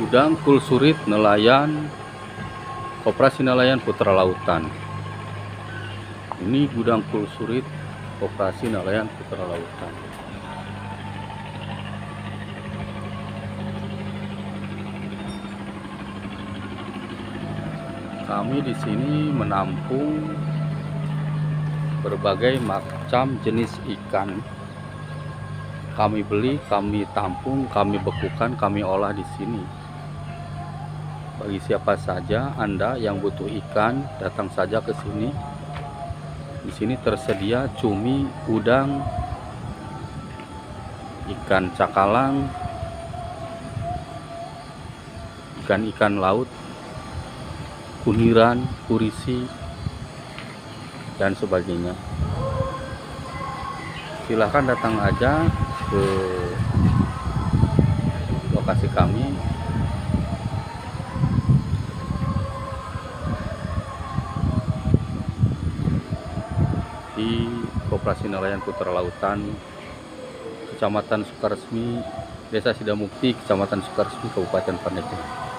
Gudang Kulsurit Nelayan Koperasi Nelayan Putra Lautan. Ini gudang Kulsurit Koperasi Nelayan Putra Lautan. Kami di sini menampung berbagai macam jenis ikan. Kami beli, kami tampung, kami bekukan, kami olah di sini. Bagi siapa saja Anda yang butuh ikan, datang saja ke sini. Di sini tersedia cumi, udang, ikan cakalang, ikan-ikan laut, kuniran, kurisi, dan sebagainya. Silahkan datang aja ke lokasi kami di Koperasi Nelayan Putra Lautan Kecamatan Sukaresmi Desa Sidamukti Kecamatan Sukaresmi Kabupaten Pandeglang